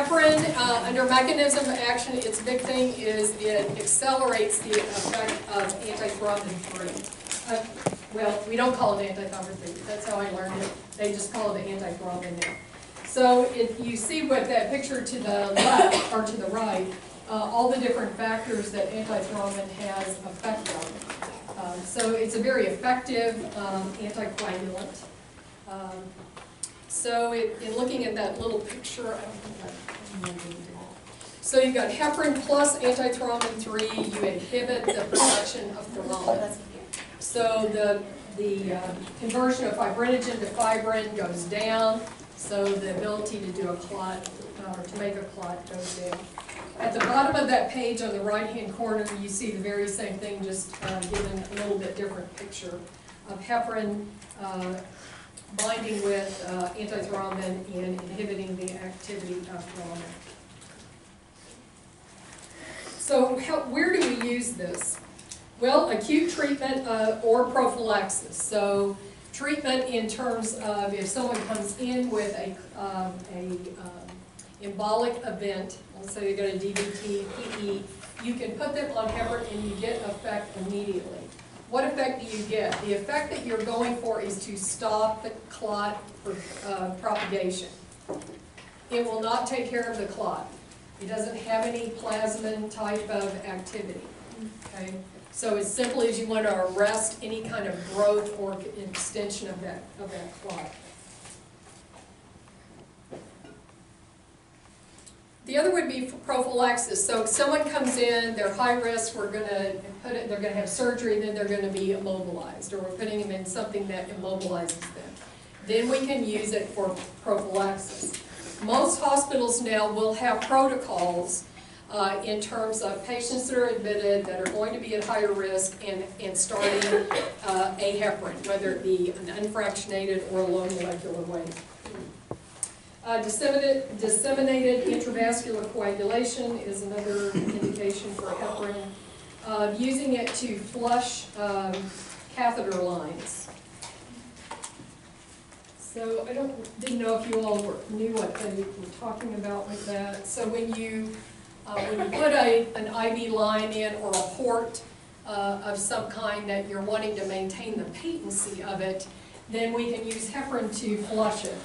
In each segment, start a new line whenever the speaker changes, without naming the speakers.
Heparin, uh, under mechanism of action, its big thing is it accelerates the effect of antithrombin three. Uh, Well, we don't call it antithrombin three, that's how I learned it, they just call it antithrombin now. So if you see what that picture to the left, or to the right, uh, all the different factors that antithrombin has effect on. Um, So it's a very effective um, anticoagulant. Um, So in, in looking at that little picture, I don't think I, So you've got heparin plus antithrombin three, you inhibit the production of thrombin. So the, the uh, conversion of fibrinogen to fibrin goes down, so the ability to do a clot, uh, or to make a clot goes down. At the bottom of that page on the right-hand corner, you see the very same thing, just uh, given a little bit different picture of heparin uh, binding with uh, antithrombin and inhibiting the activity of thrombin. So how, where do we use this? Well, acute treatment uh, or prophylaxis. So treatment in terms of if someone comes in with a, um, a um, embolic event, let's say they got a DVT, PE, you can put them on heparin and you get effect immediately. What effect do you get? The effect that you're going for is to stop the clot uh, propagation. It will not take care of the clot. It doesn't have any plasmin type of activity, okay? So as simply as you want to arrest any kind of growth or extension of that, of that clot. The other would be prophylaxis. So if someone comes in, they're high risk, we're gonna put it, they're gonna have surgery, and then they're gonna be immobilized, or we're putting them in something that immobilizes them. Then we can use it for prophylaxis. Most hospitals now will have protocols uh, in terms of patients that are admitted that are going to be at higher risk and, and starting uh, a heparin, whether it be an unfractionated or a low molecular weight. Uh, disseminated, disseminated intravascular coagulation is another indication for heparin. Uh, using it to flush um, catheter lines. So I don't, didn't know if you all were, knew what they were talking about with that. So when you, uh, when you put a, an IV line in or a port uh, of some kind that you're wanting to maintain the patency of it, then we can use heparin to flush it.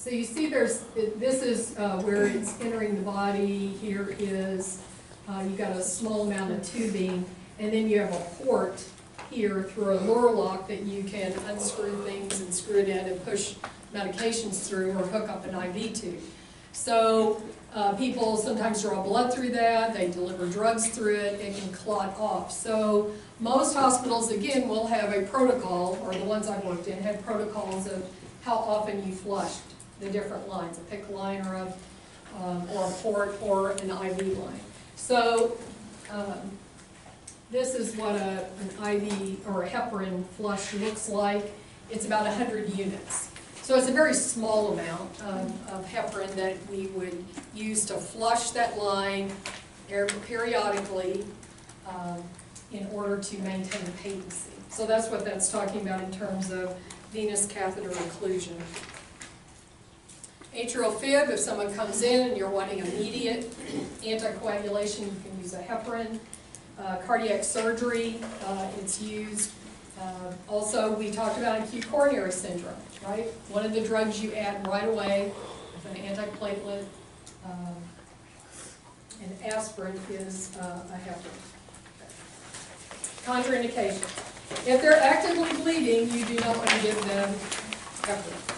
So you see there's, this is uh, where it's entering the body, here is, uh, you've got a small amount of tubing, and then you have a port here through a Luer lock that you can unscrew things and screw it in and push medications through or hook up an IV tube. So uh, people sometimes draw blood through that, they deliver drugs through it, it can clot off. So most hospitals, again, will have a protocol, or the ones I've worked in, have protocols of how often you flushed the different lines, a PICC line or a, um, or a port or an IV line. So um, this is what a, an IV or a heparin flush looks like. It's about 100 units. So it's a very small amount of, of heparin that we would use to flush that line periodically um, in order to maintain patency. So that's what that's talking about in terms of venous catheter occlusion. Atrial fib, if someone comes in and you're wanting immediate anticoagulation, you can use a heparin. Uh, cardiac surgery, uh, it's used. Uh, also, we talked about acute coronary syndrome, right? One of the drugs you add right away with an antiplatelet um, and aspirin is uh, a heparin. Contraindication. If they're actively bleeding, you do not want to give them heparin.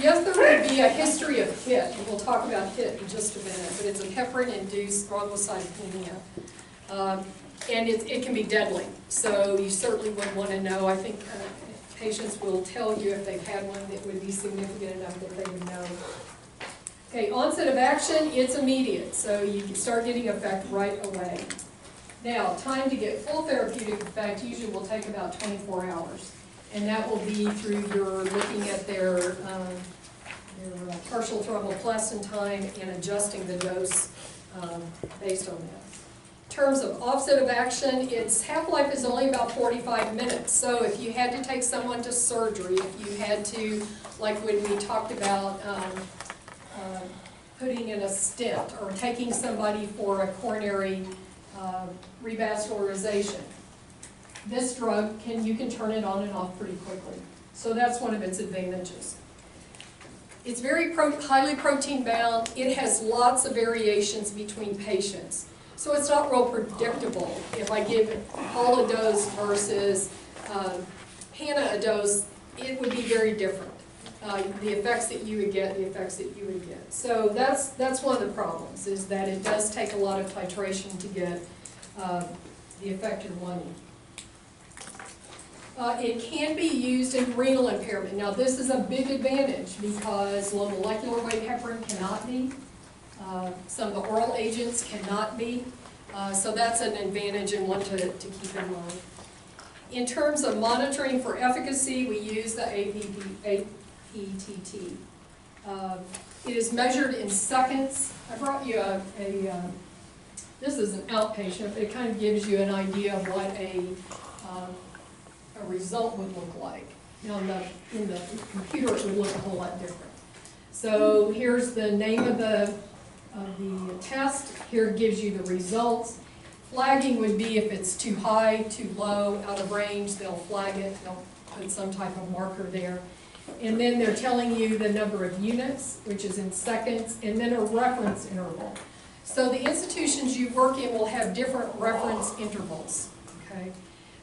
Yes, there would be a history of HIT, and we'll talk about HIT in just a minute, but it's a heparin-induced thrombocytopenia. Um, and it, it can be deadly, so you certainly would want to know. I think uh, patients will tell you if they've had one that would be significant enough that they would know. Okay, onset of action, it's immediate, so you can start getting effect right away. Now, time to get full therapeutic effect usually will take about 24 hours. And that will be through your looking at their, um, their uh, partial thromboplastin time and adjusting the dose um, based on that. In terms of offset of action, its half-life is only about 45 minutes. So if you had to take someone to surgery, if you had to, like when we talked about um, uh, putting in a stent or taking somebody for a coronary uh, revascularization. This drug can, you can turn it on and off pretty quickly. So that's one of its advantages. It's very pro, highly protein bound. It has lots of variations between patients. So it's not real predictable if I give Paul a dose versus um, Hannah a dose, it would be very different. Uh, the effects that you would get, the effects that you would get. So that's, that's one of the problems, is that it does take a lot of titration to get um, the effect you're wanting. Uh, it can be used in renal impairment. Now, this is a big advantage because low molecular weight heparin cannot be. Uh, some of the oral agents cannot be. Uh, so that's an advantage and one to, to keep in mind. In terms of monitoring for efficacy, we use the APTT. Um, it is measured in seconds. I brought you a, a um, this is an outpatient, but it kind of gives you an idea of what a, um, a result would look like. Now, in the, in the computer, it would look a whole lot different. So here's the name of the, of the test. Here gives you the results. Flagging would be if it's too high, too low, out of range, they'll flag it, they'll put some type of marker there. And then they're telling you the number of units, which is in seconds, and then a reference interval. So the institutions you work in will have different reference intervals, okay?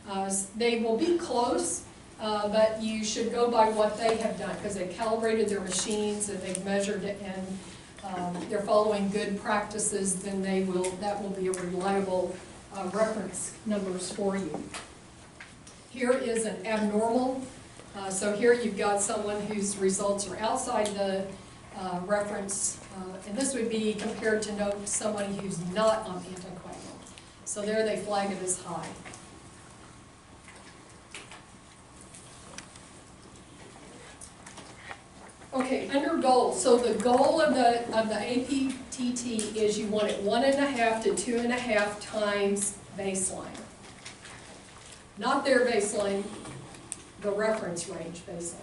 Uh, they will be close, uh, but you should go by what they have done, because they calibrated their machines and they've measured it and um, they're following good practices, then they will, that will be a reliable uh, reference numbers for you. Here is an abnormal, uh, so here you've got someone whose results are outside the uh, reference, uh, and this would be compared to no, somebody who's not on anticoagulant. So there they flag it as high. Okay, under goals, so the goal of the, of the APTT is you want it one and a half to two and a half times baseline. Not their baseline, the reference range baseline.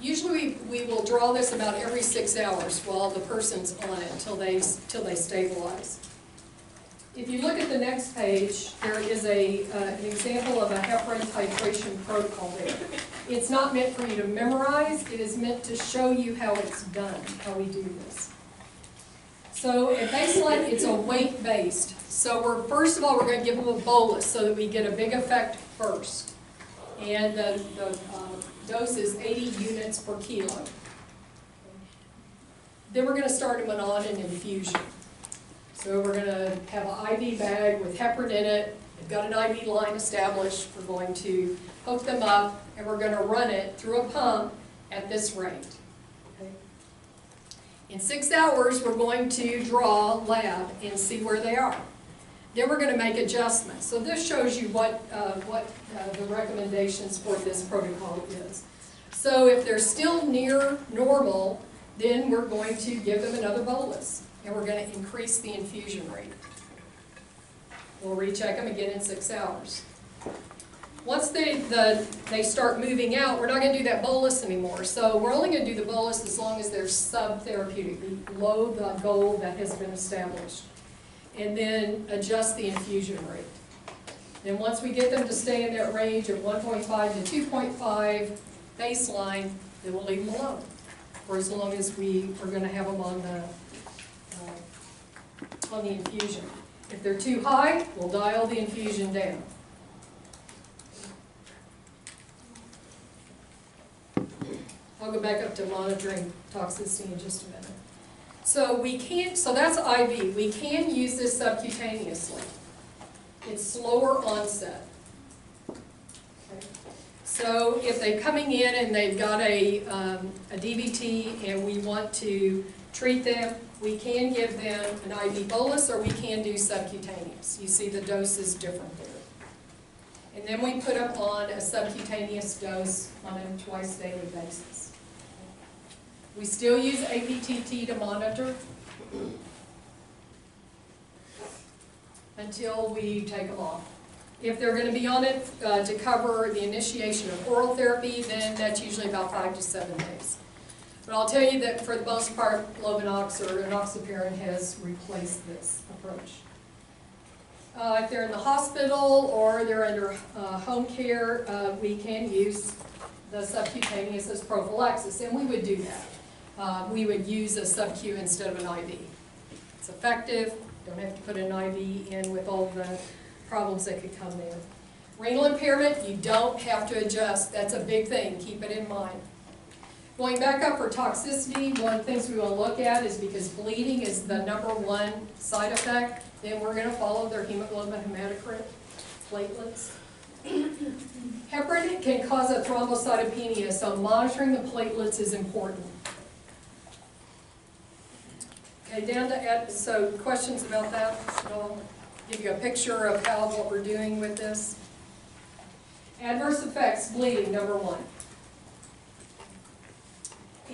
Usually, we, we will draw this about every six hours while the person's on it until they, till they stabilize. If you look at the next page, there is a, uh, an example of a heparin titration protocol there. It's not meant for you to memorize, it is meant to show you how it's done, how we do this. So at baseline, it's a weight-based. So we're, first of all, we're gonna give them a bolus so that we get a big effect first. And the, the uh, dose is eighty units per kilo. Then we're gonna start them on an infusion. So we're gonna have an IV bag with heparin in it, they've got an IV line established, we're going to hook them up, and we're gonna run it through a pump at this rate. In six hours, we're going to draw lab and see where they are. Then we're gonna make adjustments. So this shows you what, uh, what uh, the recommendations for this protocol is. So if they're still near normal, then we're going to give them another bolus and we're going to increase the infusion rate. We'll recheck them again in six hours. Once they, the, they start moving out, we're not going to do that bolus anymore. So we're only going to do the bolus as long as they're sub-therapeutic, below the goal that has been established. And then adjust the infusion rate. And once we get them to stay in that range of 1.5 to 2.5 baseline, then we'll leave them alone for as long as we are going to have them on the on the infusion. If they're too high, we'll dial the infusion down. I'll go back up to monitoring toxicity in just a minute. So we can't, so that's IV. We can use this subcutaneously. It's slower onset. So if they're coming in and they've got a, um, a DVT and we want to treat them, we can give them an IV bolus or we can do subcutaneous. You see the dose is different there. And then we put them on a subcutaneous dose on a twice daily basis. We still use APTT to monitor until we take them off. If they're gonna be on it uh, to cover the initiation of oral therapy, then that's usually about five to seven days. But I'll tell you that for the most part, Lovenox or enoxaparin has replaced this approach. Uh, If they're in the hospital or they're under uh, home care, uh, we can use the subcutaneous as prophylaxis, and we would do that. Uh, We would use a sub-Q instead of an IV. It's effective, don't have to put an IV in with all the problems that could come there. Renal impairment, you don't have to adjust, that's a big thing, keep it in mind. Going back up for toxicity, one of the things we will look at is because bleeding is the number one side effect, then we're gonna follow their hemoglobin hematocrit platelets. Heparin can cause a thrombocytopenia, so monitoring the platelets is important. Okay, down to, ad- so questions about that at all? Give you a picture of how, what we're doing with this. Adverse effects, bleeding, number one.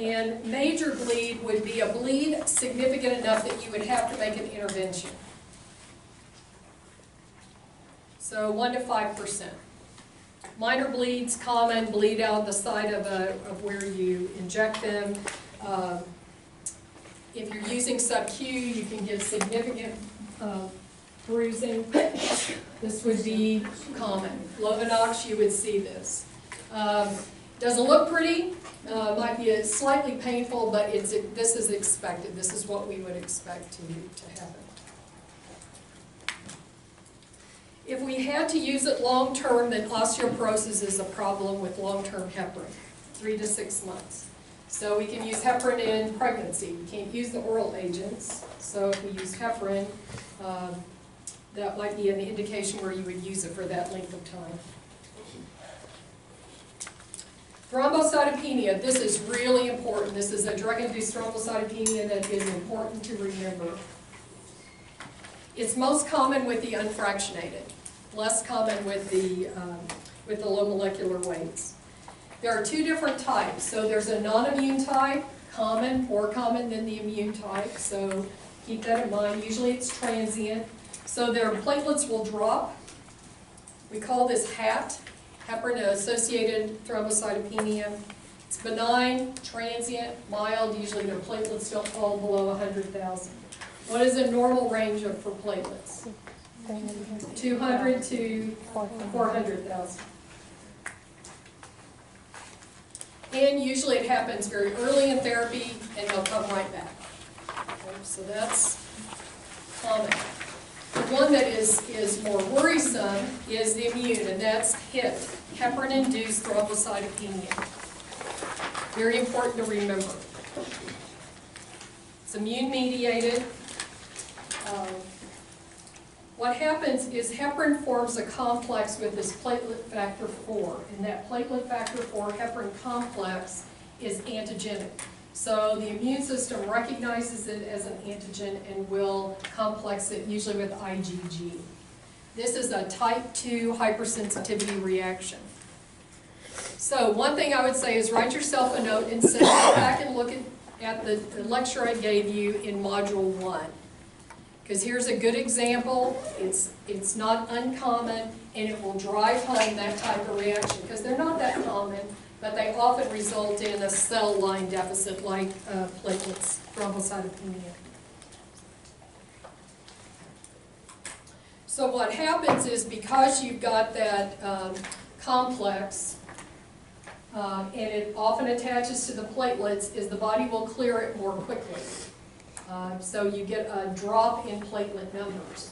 And major bleed would be a bleed significant enough that you would have to make an intervention. So one to five percent. Minor bleeds, common, bleed out the side of, a, of where you inject them. Um, If you're using sub-Q, you can get significant uh, bruising. This would be common. Lovenox, you would see this. Um, Doesn't look pretty, uh, might be slightly painful, but it's, this is expected. This is what we would expect to, to happen. If we had to use it long-term, then osteoporosis is a problem with long-term heparin, three to six months. So we can use heparin in pregnancy. We can't use the oral agents, so if we use heparin, um, that might be an indication where you would use it for that length of time. Thrombocytopenia, this is really important. This is a drug-induced thrombocytopenia that is important to remember. It's most common with the unfractionated, less common with the, um, with the low molecular weights. There are two different types. So there's a non-immune type, common, more common than the immune type, so keep that in mind. Usually it's transient. So their platelets will drop. We call this HAT, heparin-associated thrombocytopenia. It's benign, transient, mild, usually their platelets don't fall below 100,000. What is a normal range of for platelets? 200 to 400,000. And usually it happens very early in therapy and they'll come right back. Okay, So that's common. The one that is, is more worrisome is the immune, and that's HIT, heparin-induced thrombocytopenia. Very important to remember. It's immune-mediated. Um, What happens is heparin forms a complex with this platelet factor 4, and that platelet factor 4 heparin complex is antigenic. So the immune system recognizes it as an antigen and will complex it usually with IgG. This is a type 2 hypersensitivity reaction. So one thing I would say is write yourself a note and say, go back and look at, at the, the lecture I gave you in module one. Because here's a good example, it's, it's not uncommon, and it will drive home that type of reaction, because they're not that common, but they often result in a cell line deficit like uh, platelets, thrombocytopenia. So what happens is because you've got that um, complex, um, and it often attaches to the platelets, is the body will clear it more quickly. Uh, So you get a drop in platelet numbers.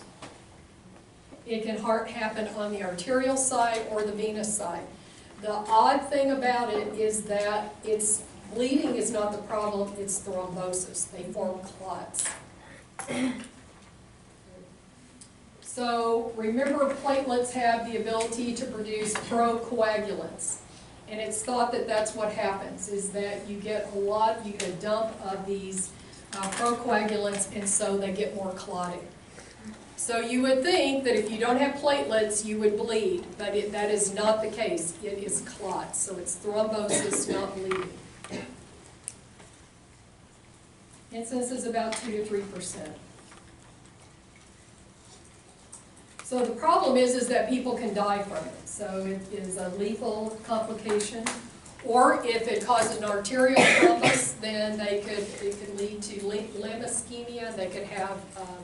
It can happen on the arterial side or the venous side. The odd thing about it is that it's, bleeding is not the problem, it's thrombosis. They form clots. So remember platelets have the ability to produce procoagulants. And it's thought that that's what happens, is that you get a lot, you get a dump of these uh, procoagulants, and so they get more clotting. So you would think that if you don't have platelets, you would bleed, but it, that is not the case. It is clots, so it's thrombosis, not bleeding. Incidence is about two to three percent. So the problem is, is that people can die from it, so it is a lethal complication. Or if it causes an arterial thrombus, then they could, it could lead to limb ischemia, they could have um,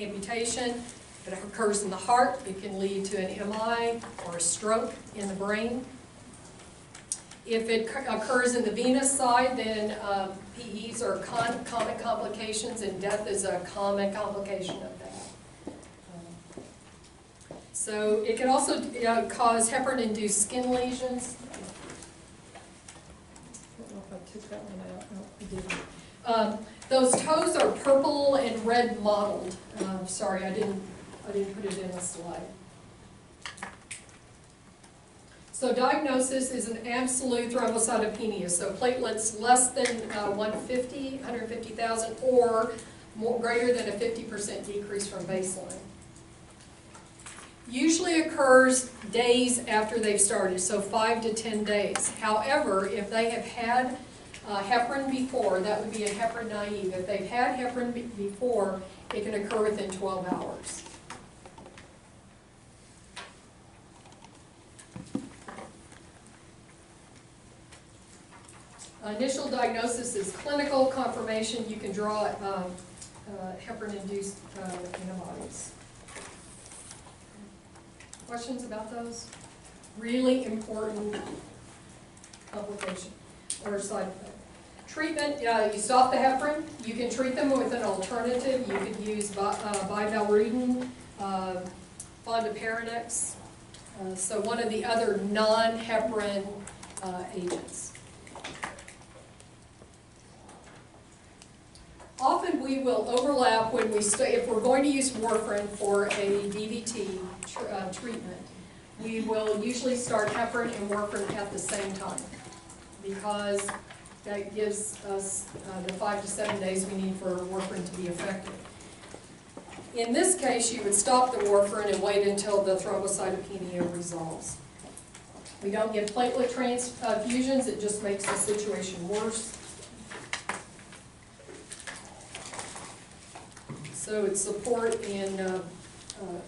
amputation. If it occurs in the heart, it can lead to an MI or a stroke in the brain. If it occurs in the venous side, then um, PEs are common complications, and death is a common complication of So it can also uh, cause heparin-induced skin lesions. Um, Those toes are purple and red mottled. Um, Sorry, I didn't, I didn't put it in the slide. So diagnosis is an absolute thrombocytopenia, so platelets less than uh, 150, 150,000, or more, greater than a 50% decrease from baseline. Usually occurs days after they've started, so five to 10 days. However, if they have had uh, heparin before, that would be a heparin naive. If they've had heparin be- before, it can occur within 12 hours. Initial diagnosis is clinical confirmation, you can draw um, uh, heparin-induced uh, antibodies. Questions about those? Really important complication or side effect. Treatment, uh, you stop the heparin, you can treat them with an alternative, you could use bi- uh, bivalirudin, uh, fondaparinux, uh, so one of the other non-heparin uh, agents. Often we will overlap when we, if we're going to use warfarin for a DVT tr- uh, treatment, we will usually start heparin and warfarin at the same time because that gives us uh, the five to seven days we need for warfarin to be effective. In this case, you would stop the warfarin and wait until the thrombocytopenia resolves. We don't give platelet transfusions, it just makes the situation worse. So it's support in, uh,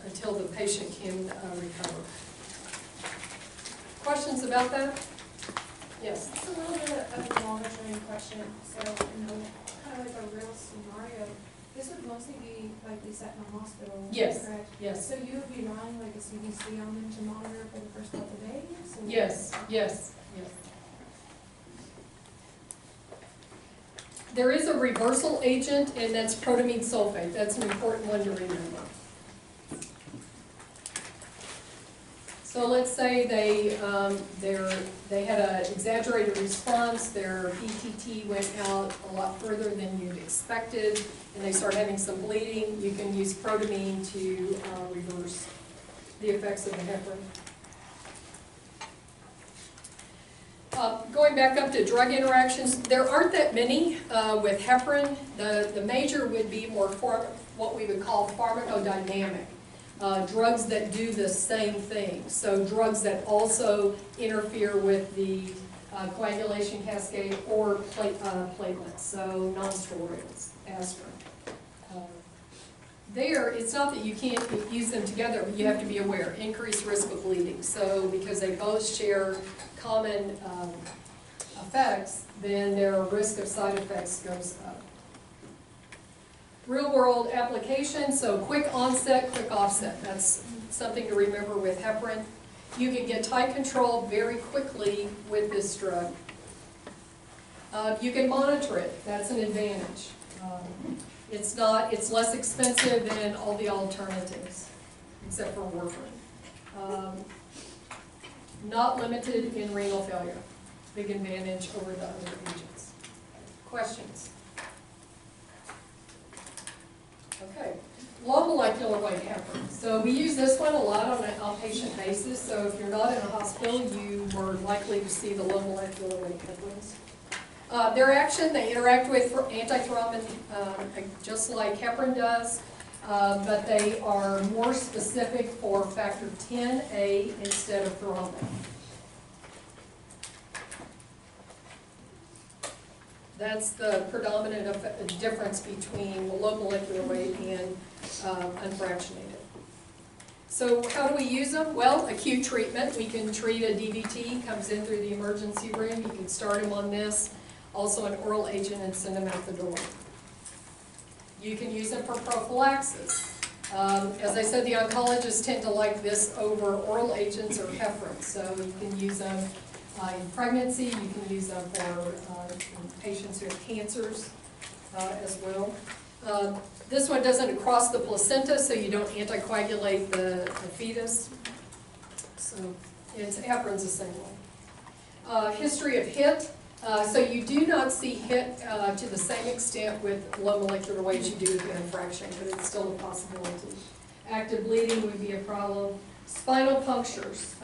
until the patient can uh, recover. Questions about that? Yes?
It's a little bit of a longer term question, so, kind of like a real scenario. This would mostly be likely set in a hospital,
Yes.
correct?
Yes.
So you would be running like a CBC on them to monitor for the first couple of days? or-
Yes, yes, yes. There is a reversal agent, and that's protamine sulfate. That's an important one to remember. So let's say they, um, they're, had an exaggerated response, their PTT went out a lot further than you'd expected, and they start having some bleeding, you can use protamine to, uh, reverse the effects of the heparin. Uh, Going back up to drug interactions, there aren't that many uh, with heparin. The, the major would be more what we would call pharmacodynamic. Uh, Drugs that do the same thing. So drugs that also interfere with the uh, coagulation cascade or plate, uh, platelets, so nonsteroidals, aspirin. Uh, There, it's not that you can't use them together, but you have to be aware, increased risk of bleeding. So because they both share common um, effects, then their risk of side effects goes up. Real-world application, so quick onset, quick offset. That's something to remember with heparin. You can get tight control very quickly with this drug. Uh, You can monitor it, that's an advantage. Um, It's not, it's less expensive than all the alternatives, except for warfarin. Um, Not limited in renal failure, big advantage over the other agents. Questions? Okay, low molecular weight heparin. So we use this one a lot on an outpatient basis, so if you're not in a hospital, you were likely to see the low molecular weight heparins. Uh, Their action, they interact with antithrombin, um, just like heparin does, uh, but they are more specific for factor 10A instead of thrombin. That's the predominant difference between low molecular weight and um, unfractionated. So how do we use them? Well, acute treatment, we can treat a DVT, comes in through the emergency room, you can start them on this, also an oral agent and send them out the door. You can use them for prophylaxis. Um, as I said, the oncologists tend to like this over oral agents or heparin, so you can use them uh, in pregnancy, you can use them for uh, patients who have cancers uh, as well. Uh, This one doesn't cross the placenta, so you don't anticoagulate the the fetus. So it's, heparin's the same way. Uh, History of HIT, uh, so you do not see HIT to the same extent with low molecular weight you do with the infraction, but it's still a possibility. Active bleeding would be a problem. Spinal punctures.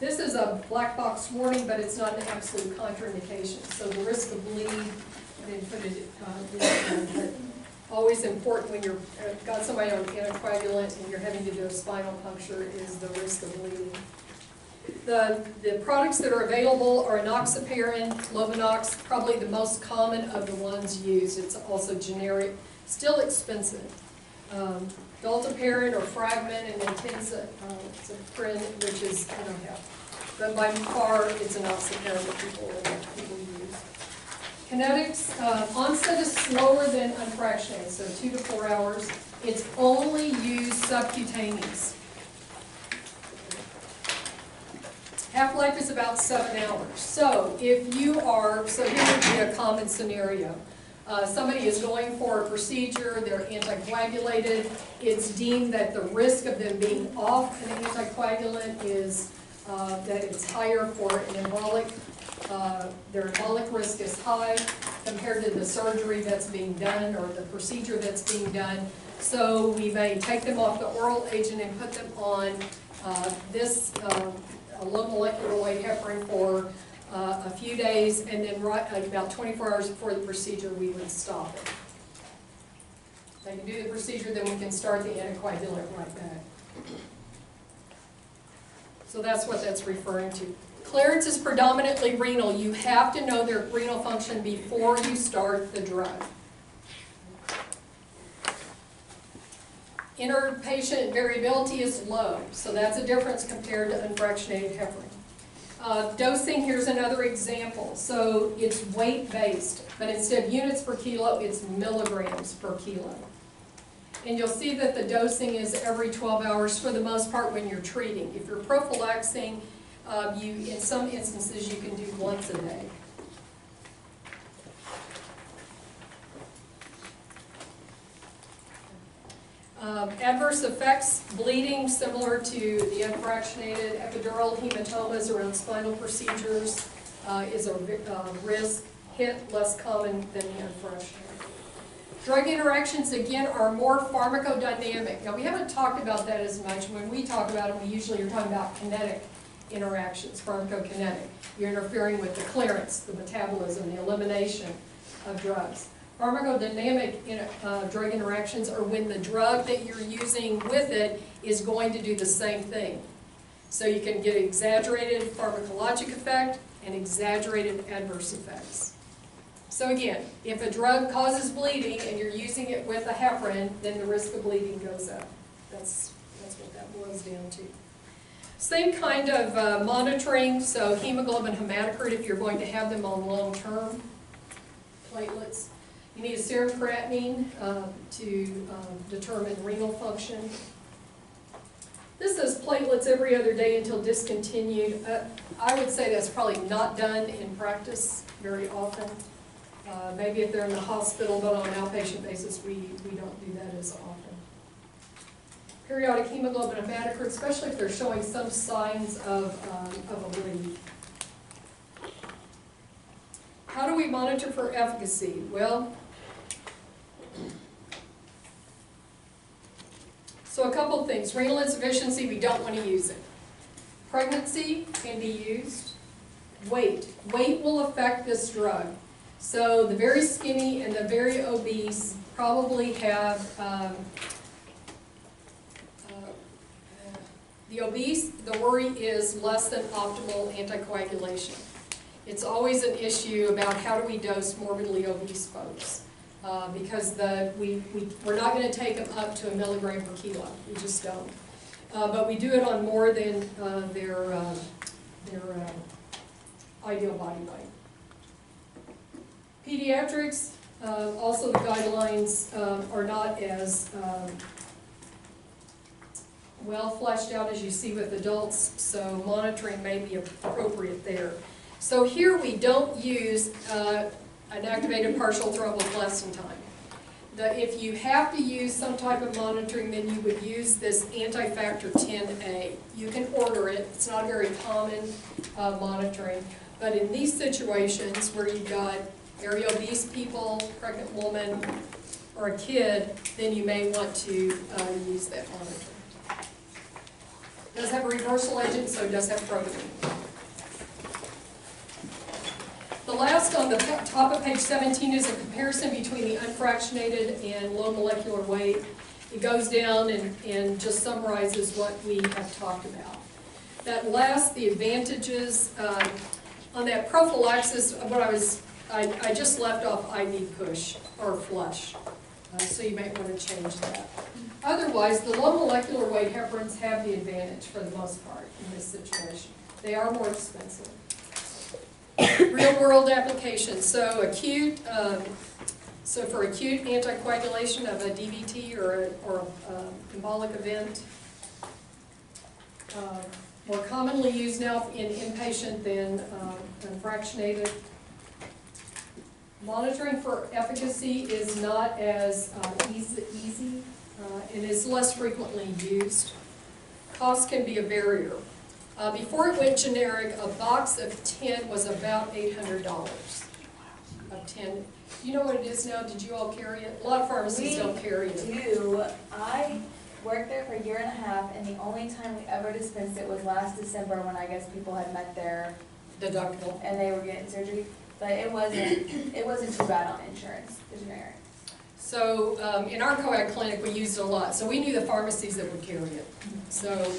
This is a black box warning, but it's not an absolute contraindication. So the risk of bleed, I didn't put it, uh, always important when you're, uh, got somebody on anticoagulant and you're having to do a spinal puncture is the risk of bleeding. The, the products that are available are enoxaparin, Lovenox, probably the most common of the ones used. It's also generic, still expensive. Um, Dalteparin or Fragmin and uh, Zephyrin, which is, I don't have. But by far, it's enoxaparin that people, people use. Kinetics, uh, onset is slower than unfractionated, so two to four hours. It's only used subcutaneous. Half-life is about seven hours. So if you are, so here would be a common scenario. Uh, somebody is going for a procedure, they're anticoagulated. It's deemed that the risk of them being off an anticoagulant is, uh, that it's higher for an embolic. Uh, their embolic risk is high compared to the surgery that's being done or the procedure that's being done. So we may take them off the oral agent and put them on, uh, this, um, low molecular weight heparin for uh, a few days, and then right, uh, about 24 hours before the procedure, we would stop it. They can do the procedure, then we can start the anticoagulant right back. So that's what that's referring to. Clearance is predominantly renal. You have to know their renal function before you start the drug. Inter-patient variability is low, so that's a difference compared to unfractionated heparin. Uh, Dosing, here's another example. So it's weight-based, but instead of units per kilo, it's milligrams per kilo. And you'll see that the dosing is every 12 hours for the most part when you're treating. If you're prophylaxing, uh, you, in some instances, you can do once a day. Um, Adverse effects, bleeding similar to the unfractionated epidural hematomas around spinal procedures uh, is a uh, risk, HIT less common than the unfractionated. Drug interactions, again, are more pharmacodynamic. Now, we haven't talked about that as much. When we talk about them, we usually are talking about kinetic interactions, pharmacokinetic. You're interfering with the clearance, the metabolism, the elimination of drugs. Pharmacodynamic in- uh, drug interactions are when the drug that you're using with it is going to do the same thing. So you can get exaggerated pharmacologic effect and exaggerated adverse effects. So again, if a drug causes bleeding and you're using it with a heparin, then the risk of bleeding goes up. That's, that's what that boils down to. Same kind of uh, monitoring, so hemoglobin hematocrit if you're going to have them on long-term platelets. You need a serum creatinine uh, to um, determine renal function. This says platelets every other day until discontinued. Uh, I would say that's probably not done in practice very often. Uh, Maybe if they're in the hospital, but on an outpatient basis, we, we don't do that as often. Periodic hemoglobin hematocrit, especially if they're showing some signs of, um, of a bleed. How do we monitor for efficacy? Well, so a couple of things. Renal insufficiency, we don't want to use it. Pregnancy can be used. Weight. Weight will affect this drug. So the very skinny and the very obese probably have, um, uh, the obese, the worry is less than optimal anticoagulation. It's always an issue about how do we dose morbidly obese folks? Uh, because the, we, we, we're not gonna take them up to a milligram per kilo, we just don't. Uh, but we do it on more than, uh, their, uh, their, uh, ideal body weight. Pediatrics, also the guidelines, are not as, um, well fleshed out as you see with adults, so monitoring may be appropriate there. So here we don't use, an activated partial thromboplastin time. The, if you have to use some type of monitoring, then you would use this anti-factor ten A. You can order it, it's not very common, uh, monitoring, but in these situations where you've got very obese people, pregnant woman, or a kid, then you may want to, uh, use that monitoring. It does have a reversal agent, so it does have protamine. The last on the top of page seventeen is a comparison between the unfractionated and low molecular weight. It goes down and, and just summarizes what we have talked about. That last, the advantages, um, on that prophylaxis, what I was, I, I just left off IV push or flush, uh, so you might want to change that. Otherwise, the low molecular weight heparins have the advantage for the most part in this situation. They are more expensive. Real-world applications, so acute, um, so for acute anticoagulation of a DVT or, a- or um, embolic event. Uh, More commonly used now in inpatient than um, unfractionated. Monitoring for efficacy is not as easy, easy, uh, and is less frequently used. Cost can be a barrier. Uh, Before it went generic, a box of ten was about eight hundred dollars. Of ten, you know what it is now, did you all carry it? A lot of pharmacies
We
don't carry it.
do, I worked there for a year and a half, and the only time we ever dispensed it was last December, when I guess people had met their
Deductible.
and they were getting surgery, but it wasn't, it wasn't too bad on insurance, the generic.
So, um, in our coag clinic, we used it a lot, so we knew the pharmacies that would carry it. So,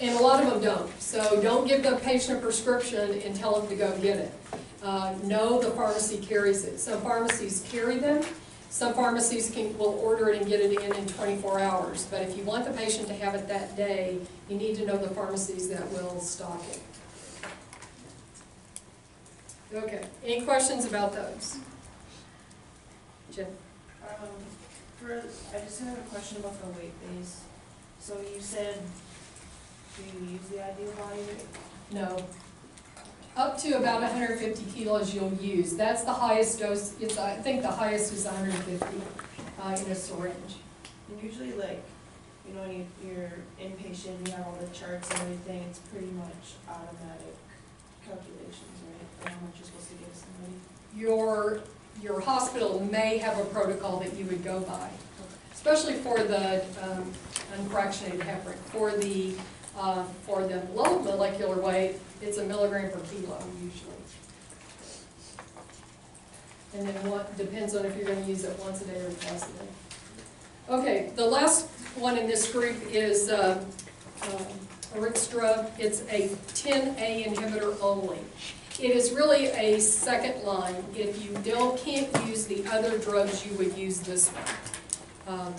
and a lot of them don't, so don't give the patient a prescription and tell them to go get it. Uh, know the pharmacy carries it. Some pharmacies carry them, some pharmacies can, will order it and get it in in twenty-four hours. But if you want the patient to have it that day, you need to know the pharmacies that will stock it. Okay, any questions about those? Jim?
Um, for, I just have a question about the weight base. So you said, do you use the ideal body weight?
No. Up to about hundred and fifty kilos you'll use. That's the highest dose, it's, I think the highest is hundred and fifty, uh, in a syringe.
And usually like, you know, when you, you're inpatient, you have all the charts and everything, it's pretty much automatic calculations, right? How much you're supposed to give somebody.
Your, your hospital may have a protocol that you would go by, especially for the, um, unfractionated heparin. For the, uh, for the low molecular weight, it's a milligram per kilo usually. And then what, depends on if you're gonna use it once a day or twice a day. Okay, the last one in this group is, uh, Arixtra. It's a ten A inhibitor only. It is really a second line. If you don't, can't use the other drugs, you would use this one. Um,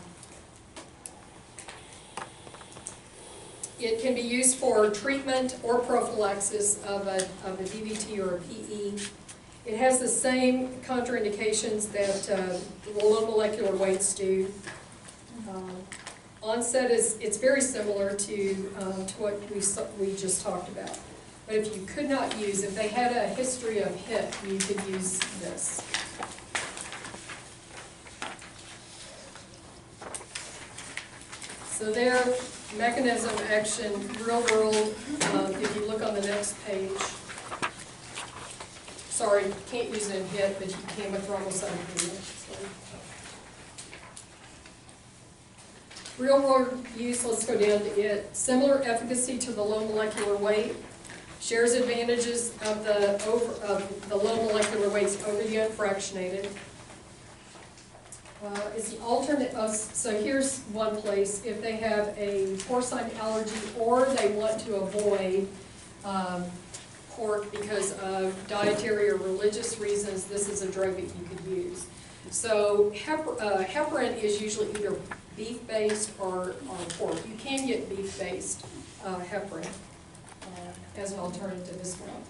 It can be used for treatment or prophylaxis of a, of a DVT or a PE. It has the same contraindications that uh, low molecular weights do. Um, Onset is, it's very similar to, um, to what we, we just talked about. But if you could not use, if they had a history of HIT, you could use this. So their mechanism action, real world, um, if you look on the next page. Sorry, can't use it in HIT, but you can with thrombocytopenia. Real world use, let's go down to it. Similar efficacy to the low molecular weight. Shares advantages of the over, of the low molecular weights over the unfractionated. Uh, is the alternate, oh, so here's one place, if they have a porcine allergy or they want to avoid, um, pork because of dietary or religious reasons, this is a drug that you could use. So hep- uh, heparin is usually either beef-based or, or pork. You can get beef-based uh, heparin uh, as an alternative as well.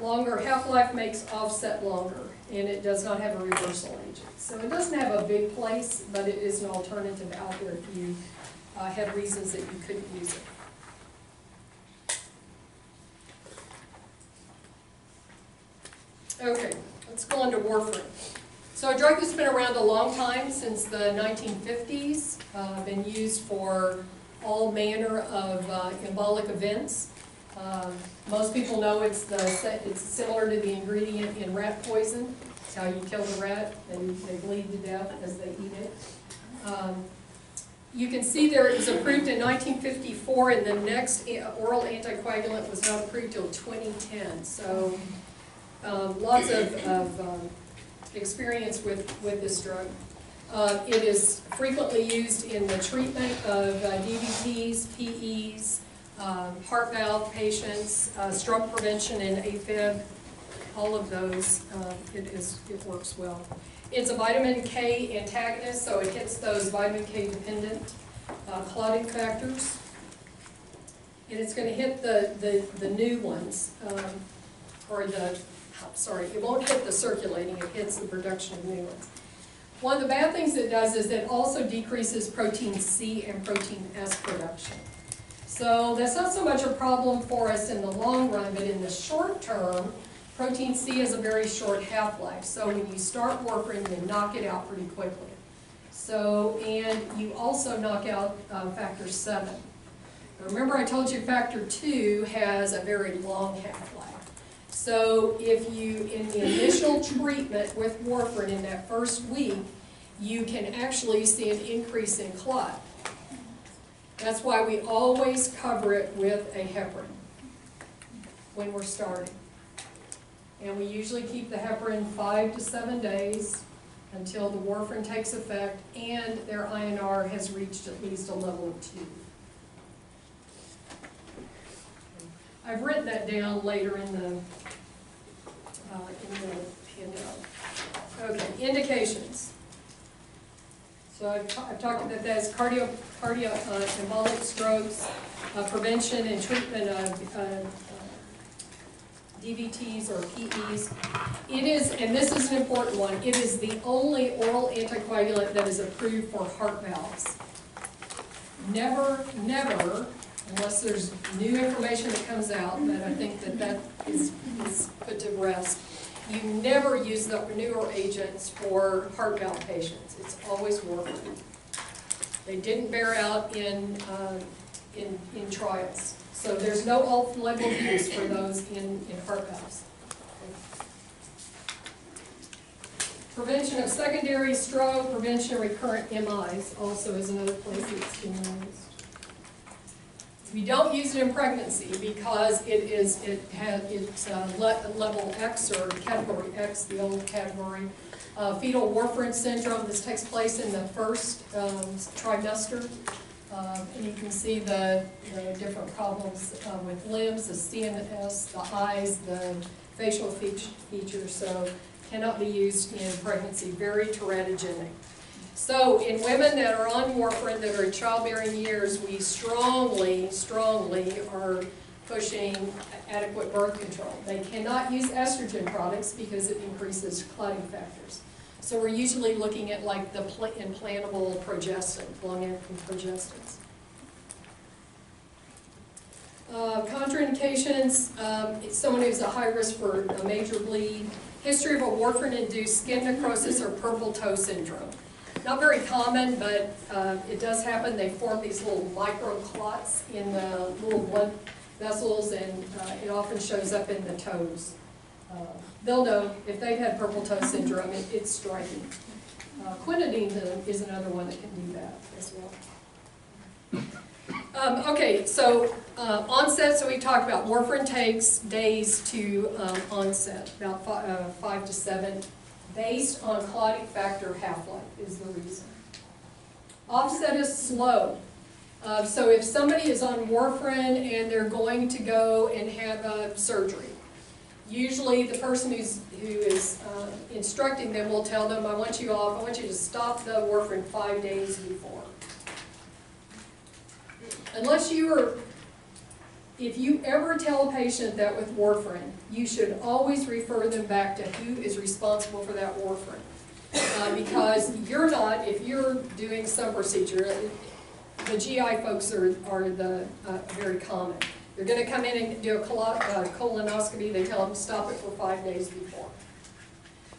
Longer half-life makes offset longer, and it does not have a reversal agent. So it doesn't have a big place, but it is an alternative out there if you uh, had reasons that you couldn't use it. Okay, let's go on to warfarin. So a drug that's been around a long time, since the 1950s, uh, been used for all manner of uh, embolic events. Um, Most people know it's the, it's similar to the ingredient in rat poison. It's how you kill the rat, they, they bleed to death as they eat it. Um, You can see there, it was approved in 1954, and the next oral anticoagulant was not approved till 2010. So um, lots of, of um, experience with, with this drug. Uh, It is frequently used in the treatment of uh, DVTs, PEs, um, heart valve patients, uh, stroke prevention and AFib, all of those, um, it is, it works well. It's a vitamin K antagonist, so it hits those vitamin K dependent uh, clotting factors. And it's gonna hit the, the, the new ones, um, or the, sorry, it won't hit the circulating, it hits the production of new ones. One of the bad things it does is it also decreases protein C and protein S production. So that's not so much a problem for us in the long run, but in the short term, protein C has a very short half-life. So when you start warfarin, you knock it out pretty quickly. So, and you also knock out uh, factor seven. Remember I told you factor two has a very long half-life. So if you, in the initial treatment with warfarin in that first week, you can actually see an increase in clot. That's why we always cover it with a heparin when we're starting. And we usually keep the heparin five to seven days until the warfarin takes effect and their INR has reached at least a level of two. I've written that down later in the, uh, in the handout. Okay, indications. So I've, I've talked about that as cardio, cardio uh, embolic strokes, uh, prevention and treatment of, uh, uh, DVTs or PEs. It is, and this is an important one, it is the only oral anticoagulant that is approved for heart valves. Never, never, unless there's new information that comes out, but I think that that is, is put to rest. You never use the newer agents for heart valve patients, it's always warfarin. They didn't bear out in, uh, in, in trials. So there's no off-label use for those in, in heart valves. Prevention of secondary stroke, prevention of recurrent MIs also is another place that it's being used. We don't use it in pregnancy because it is, it has, it's uh, le- level X or category X, the old category. Uh, Fetal warfarin syndrome, this takes place in the first um, trimester. Um, And you can see the, the different problems uh, with limbs, the CNS, the eyes, the facial features, so cannot be used in pregnancy, very teratogenic. So in women that are on warfarin that are in childbearing years, we strongly, strongly are pushing adequate birth control. They cannot use estrogen products because it increases clotting factors. So we're usually looking at like the pla- implantable progestin, long-acting progestins. Uh, Contraindications, um, someone who's a high risk for a major bleed, history of a warfarin-induced skin necrosis or purple toe syndrome. Not very common, but uh, it does happen. They form these little microclots in the little blood vessels, and uh, it often shows up in the toes. Uh, They'll know if they've had purple toe syndrome, it- it's striking. Uh, Quinidine is another one that can do that as well. Um, okay, so, uh, onset, so we talked about warfarin takes days to, um, onset, about fi- uh, five to seven, based on clotting factor half-life is the reason. Offset is slow. Uh, so if somebody is on warfarin and they're going to go and have a surgery, Usually, the person who's, who is uh, instructing them will tell them, I want you off, I want you to stop the warfarin five days before. Unless you are, if you ever tell a patient that with warfarin, you should always refer them back to who is responsible for that warfarin. Uh, Because you're not, if you're doing some procedure, the GI folks are, are the, uh, very common. They're gonna come in and do a uh, colonoscopy, they tell them stop it for five days before.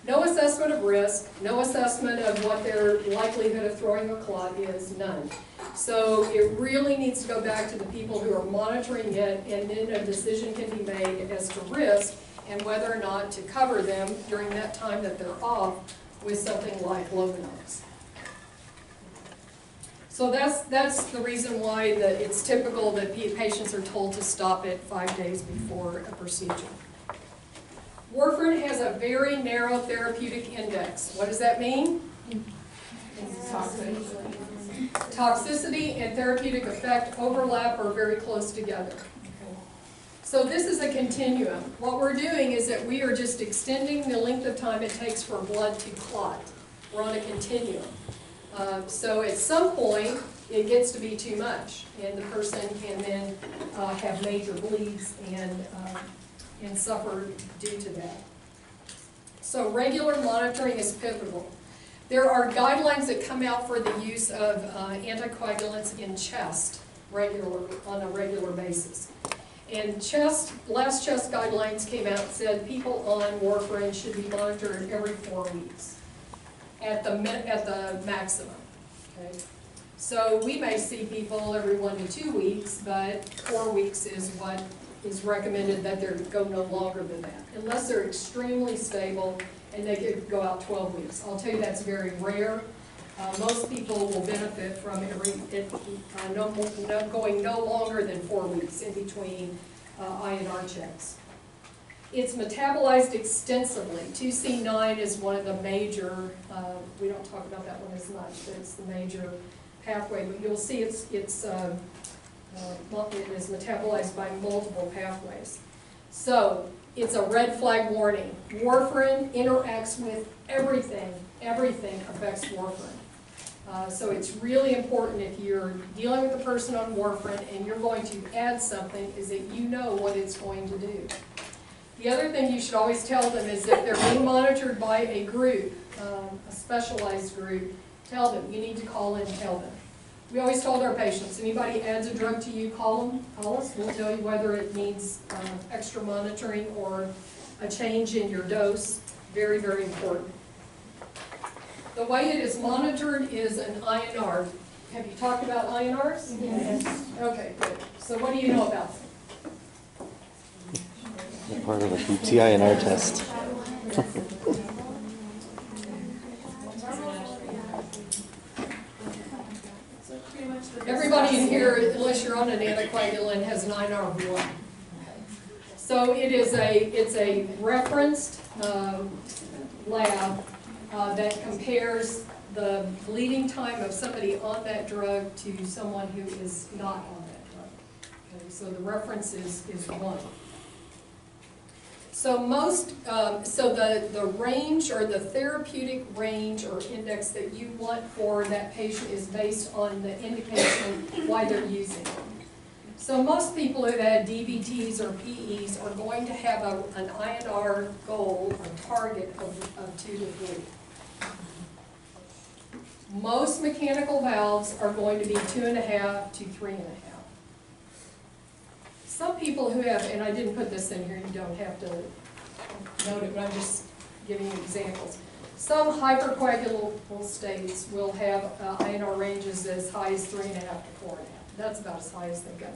No assessment of risk, no assessment of what their likelihood of throwing a clot is, none. So it really needs to go back to the people who are monitoring it, and then a decision can be made as to risk and whether or not to cover them during that time that they're off with something like Lovenox. So that's, that's the reason why that it's typical that patients are told to stop it five days before a procedure. Warfarin has a very narrow therapeutic index. What does that mean? Toxicity and therapeutic effect overlap or very close together. So this is a continuum. What we're doing is that we are just extending the length of time it takes for blood to clot. We're on a continuum. Uh, So at some point, it gets to be too much, and the person can then uh, have major bleeds and, uh, and suffer due to that. So regular monitoring is pivotal. There are guidelines that come out for the use of uh, anticoagulants in chest regularly, on a regular basis. And chest, last chest guidelines came out and said people on warfarin should be monitored every four weeks at the, at the maximum, okay? So we may see people every one to two weeks, but four weeks is what is recommended that they're, go no longer than that. Unless they're extremely stable and they could go out twelve weeks. I'll tell you that's very rare. Uh, most people will benefit from every, it, uh, no, no, going no longer than four weeks in between, uh, INR checks. It's metabolized extensively. Two C nine is one of the major, uh, we don't talk about that one as much, but it's the major pathway. But you'll see it's, it's, um, it is metabolized by multiple pathways. So, it's a red flag warning. Warfarin interacts with everything, everything affects warfarin. Uh, so it's really important if you're dealing with a person on warfarin and you're going to add something, is that you know what it's going to do. The other thing you should always tell them is if they're being monitored by a group, um, a specialized group, tell them, you need to call in and tell them. We always told our patients, anybody adds a drug to you, call them, call us, we'll tell you whether it needs uh, extra monitoring or a change in your dose, very, very important. The way it is monitored is an INR. Have you talked about INRs?
Yes.
Okay, good. So what do you know about them?
They're part of a TINR test.
So pretty much the.
Everybody in here, unless you're on an anticoagulant, has an INR of one. So it is a, it's a referenced um, lab uh, that compares the bleeding time of somebody on that drug to someone who is not on that drug. Okay, so the reference is, is one. So most, um, so the, the range or the therapeutic range or index that you want for that patient is based on the indication why they're using it. So most people who've had DVTs or PEs are going to have a, an INR goal or target of, of two to three. Most mechanical valves are going to be two and a half to three and a half. Some people who have, and I didn't put this in here, you don't have to note it, but I'm just giving you examples. Some hypercoagulable states will have uh, INR ranges as high as three and a half to four and a half. That's about as high as they go.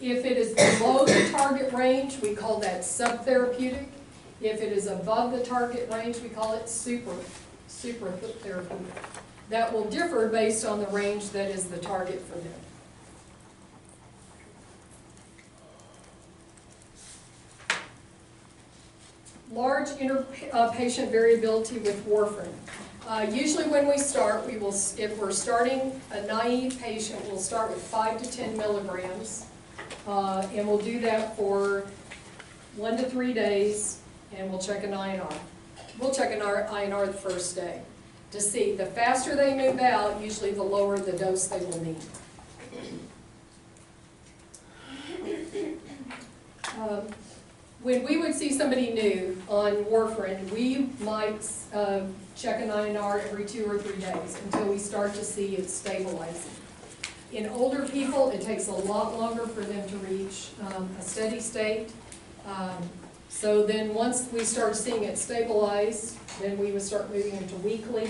If it is below the target range, we call that subtherapeutic. If it is above the target range, we call it super, super therapeutic. That will differ based on the range that is the target for them. Large inter-patient variability with warfarin. Uh, Usually when we start, we will, if we're starting a naive patient, we'll start with five to ten milligrams Uh, and we'll do that for one to three days, and we'll check an INR. We'll check an INR the first day to see, the faster they move out, usually the lower the dose they will need. Um, When we would see somebody new on warfarin, we might uh, check an INR every two or three days until we start to see it stabilizing. In older people, it takes a lot longer for them to reach um, a steady state. Um, So then, once we start seeing it stabilize, then we would start moving into weekly.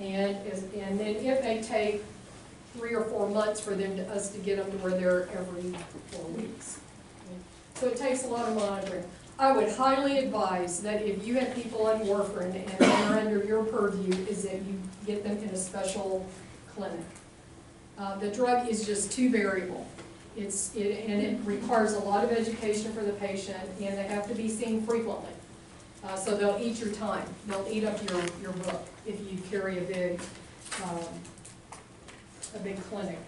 And, and then it may take three or four months for them to, us to get them to where they're every four weeks. So it takes a lot of monitoring. I would highly advise that if you have people on warfarin and they're under your purview, is that you get them in a special clinic. Uh, the drug is just too variable. It's, it, and it requires a lot of education for the patient, and they have to be seen frequently. Uh, so they'll eat your time, they'll eat up your, your book if you carry a big, um, a big clinic.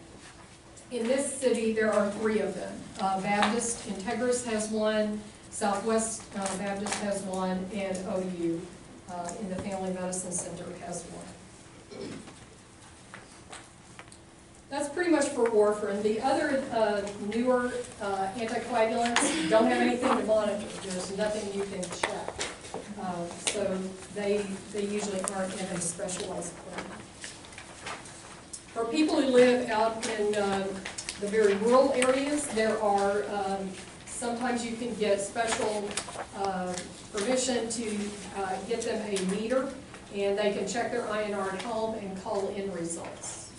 In this city, there are three of them. Uh, Baptist, Integris has one, Southwest uh, Baptist has one, and OU, uh, in the Family Medicine Center has one. That's pretty much for warfarin. The other uh, newer uh, anticoagulants don't have anything to monitor. There's nothing you can check. Uh, So they, they usually aren't in a specialized clinic. For people who live out in um, the very rural areas, there are, um, sometimes you can get special uh, permission to uh, get them a meter, and they can check their INR at home and call in results.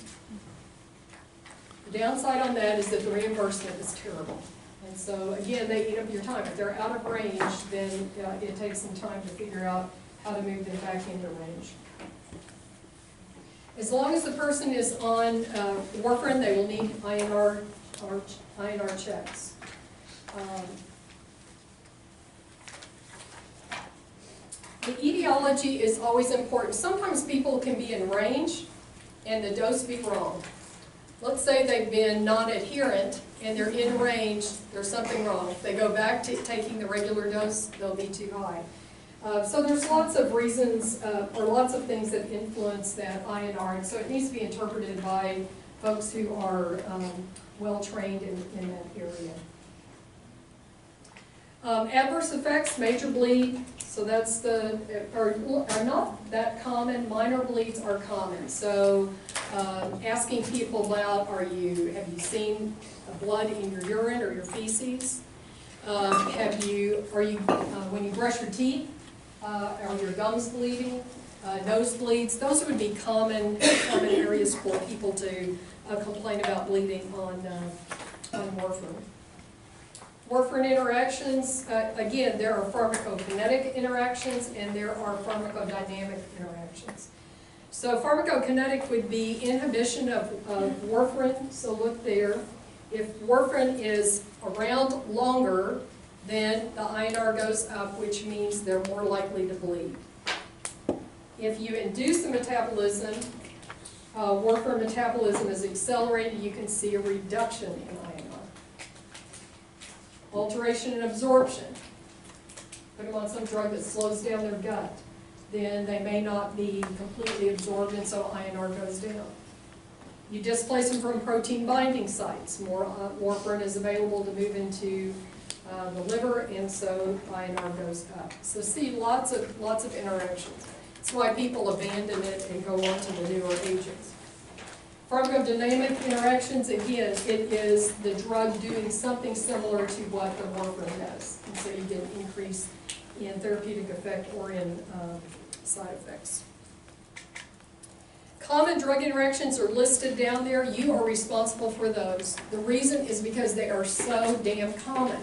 The downside on that is that the reimbursement is terrible. And so, again, they eat up your time. If they're out of range, then uh, it takes some time to figure out how to move them back into range. As long as the person is on uh, warfarin, they will need INR, INR checks. Um, The etiology is always important. Sometimes people can be in range and the dose be wrong. Let's say they've been non-adherent and they're in range, there's something wrong. If they go back to taking the regular dose, they'll be too high. Uh, So there's lots of reasons, uh, or lots of things that influence that INR, and so it needs to be interpreted by folks who are um, well-trained in, in that area. Um, Adverse effects, major bleed, so that's the, are, are not that common, minor bleeds are common. So, um, asking people about, are you, have you seen blood in your urine or your feces? Um, have you, are you, uh, when you brush your teeth, uh, are your gums bleeding? Uh, nosebleeds, those would be common, common areas for people to uh, complain about bleeding on, uh, on warfarin. Warfarin interactions, uh, again, there are pharmacokinetic interactions and there are pharmacodynamic interactions. So pharmacokinetic would be inhibition of, of warfarin, so look there. If warfarin is around longer, then the INR goes up, which means they're more likely to bleed. If you induce the metabolism, uh, warfarin metabolism is accelerated, you can see a reduction in INR. Alteration in absorption. Put them on some drug that slows down their gut, then they may not be completely absorbed and so INR goes down. You displace them from protein binding sites, more uh, warfarin is available to move into uh, the liver and so INR goes up. So see lots of, lots of interactions. That's why people abandon it and go on to the newer agents. Pharmacodynamic interactions, again, it is the drug doing something similar to what the warfarin does. And so you get an increase in therapeutic effect or in um, side effects. Common drug interactions are listed down there. You are responsible for those. The reason is because they are so damn common.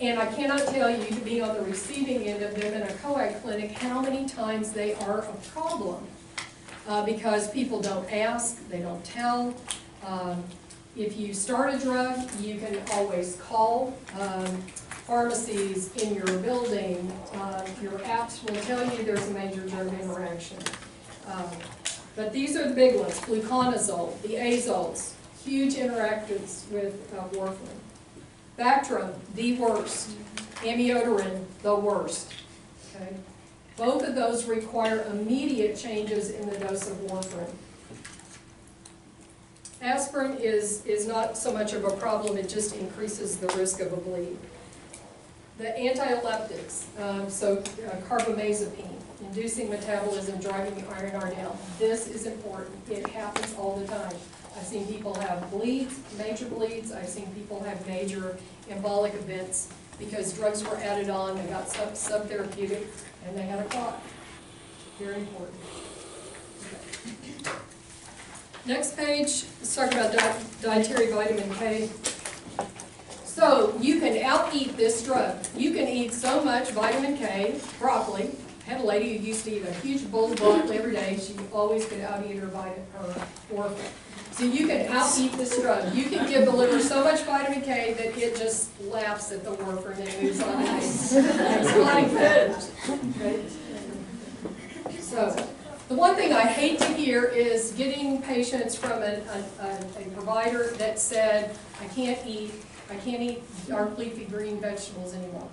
And I cannot tell you, to be on the receiving end of them in a coag clinic, how many times they are a problem. Uh, because people don't ask, they don't tell. Um, if you start a drug, you can always call. Um, pharmacies in your building, uh, your apps will tell you there's a major drug interaction. Um, but these are the big ones, fluconazole, the azoles, huge interactions with uh, warfarin. Bactrim, the worst. Amiodarone, the worst. Okay? Both of those require immediate changes in the dose of warfarin. Aspirin is, is not so much of a problem, it just increases the risk of a bleed. The anti-epileptics, um, so uh, carbamazepine, inducing metabolism, driving the INR down. This is important, it happens all the time. I've seen people have bleeds, major bleeds, I've seen people have major embolic events because drugs were added on, they got sub, subtherapeutic, and they had a clot. Very important. Next page, let's talk about di- dietary vitamin K. So you can out-eat this drug. You can eat so much vitamin K, broccoli. I had a lady who used to eat a huge bowl of broccoli every day. She always could out-eat her vitamin, her warfarin. So you can out-eat this drug. You can give the liver so much vitamin K that it just laughs at the warfarin and moves on to clotting So, the one thing I hate to hear is getting patients from a, a, a provider that said, I can't eat, I can't eat dark leafy green vegetables anymore.